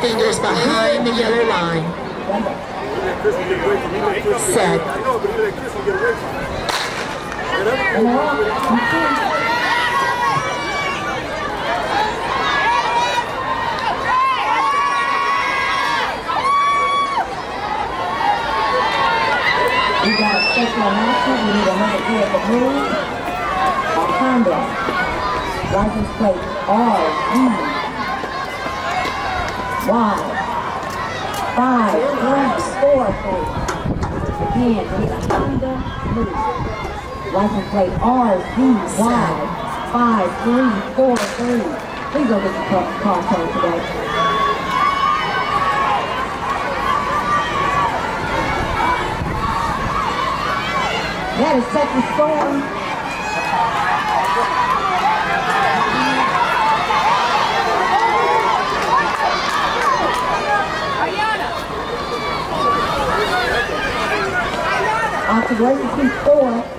Fingers behind the yellow line. Set. We got special announcement. Need another. License plate R Y five three four three. Again, a Honda move. License plate R V Y five three four three. Please go get the car, car towed today. That is Texas Storm. Observation P4